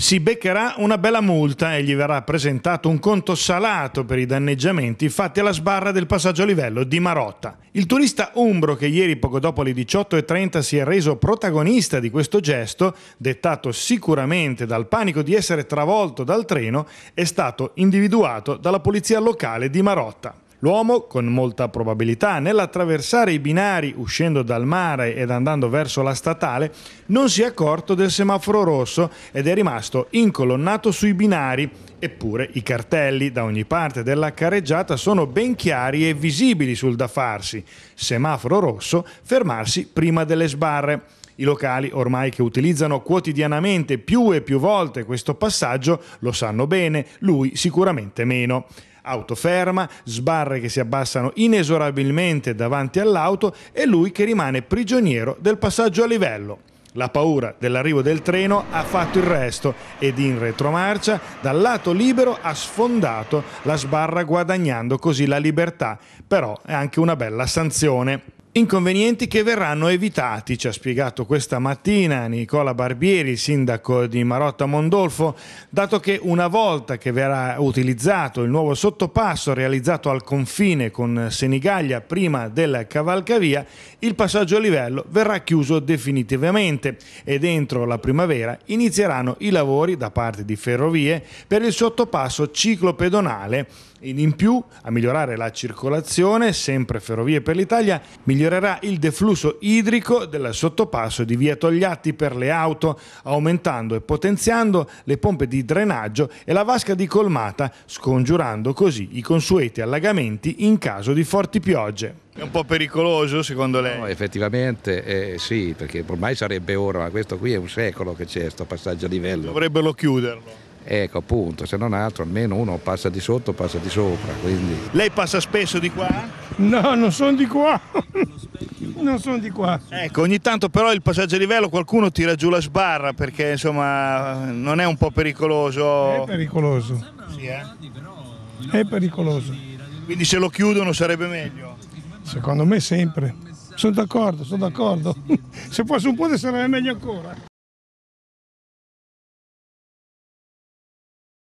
Si beccherà una bella multa e gli verrà presentato un conto salato per i danneggiamenti fatti alla sbarra del passaggio a livello di Marotta. Il turista umbro che ieri poco dopo le 18.30 si è reso protagonista di questo gesto, dettato sicuramente dal panico di essere travolto dal treno, è stato individuato dalla polizia locale di Marotta. L'uomo, con molta probabilità, nell'attraversare i binari uscendo dal mare ed andando verso la statale, non si è accorto del semaforo rosso ed è rimasto incolonnato sui binari. Eppure i cartelli da ogni parte della carreggiata sono ben chiari e visibili sul da farsi. Semaforo rosso, fermarsi prima delle sbarre. I locali, ormai che utilizzano quotidianamente più e più volte questo passaggio, lo sanno bene, lui sicuramente meno auto ferma, sbarre che si abbassano inesorabilmente davanti all'auto e lui che rimane prigioniero del passaggio a livello. La paura dell'arrivo del treno ha fatto il resto ed in retromarcia dal lato libero ha sfondato la sbarra guadagnando così la libertà, però è anche una bella sanzione. Inconvenienti che verranno evitati, ci ha spiegato questa mattina Nicola Barbieri, sindaco di Marotta Mondolfo, dato che una volta che verrà utilizzato il nuovo sottopasso realizzato al confine con Senigallia prima del cavalcavia, il passaggio a livello verrà chiuso definitivamente e dentro la primavera inizieranno i lavori da parte di Ferrovie per il sottopasso ciclopedonale. In più, a migliorare la circolazione, sempre Ferrovie per l'Italia, migliorerà il deflusso idrico del sottopasso di via Togliatti per le auto, aumentando e potenziando le pompe di drenaggio e la vasca di colmata, scongiurando così i consueti allagamenti in caso di forti piogge. È un po' pericoloso secondo lei? No, effettivamente eh, sì, perché ormai sarebbe ora, ma questo qui è un secolo che c'è questo passaggio a livello. Dovrebbero chiuderlo. Ecco appunto, se non altro almeno uno passa di sotto, passa di sopra. Quindi... Lei passa spesso di qua? No, non sono di qua. non sono di qua. Ecco, ogni tanto però il passaggio a livello qualcuno tira giù la sbarra perché insomma non è un po' pericoloso. È pericoloso. Sì, eh? È pericoloso. Quindi se lo chiudono sarebbe meglio? Secondo me sempre. Sono d'accordo, sono d'accordo. Se fosse un po' sarebbe meglio ancora.